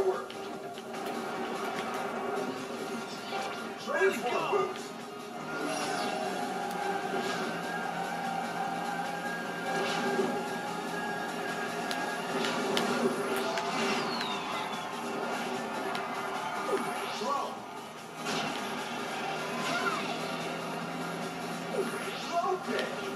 fireworks. Ready, go! Okay.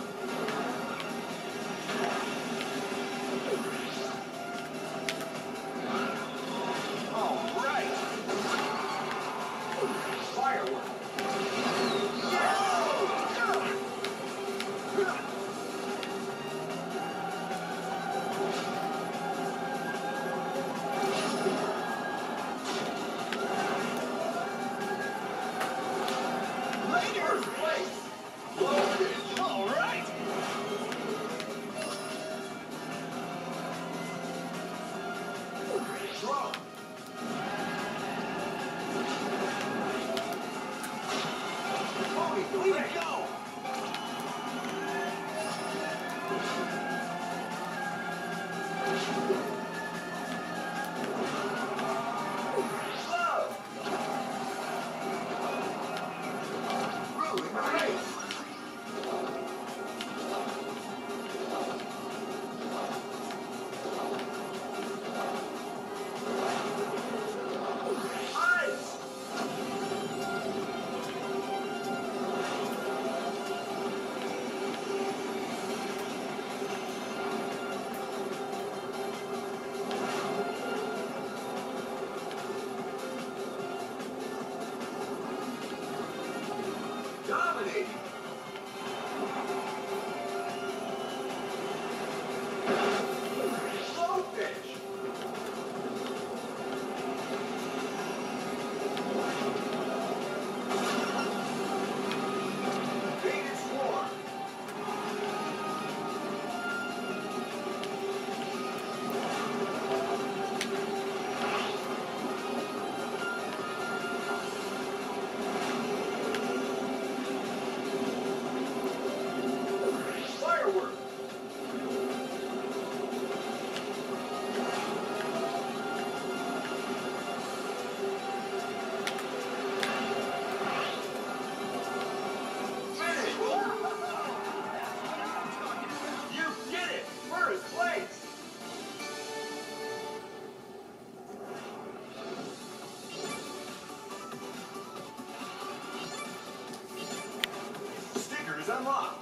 Way to go! Thank you. 三发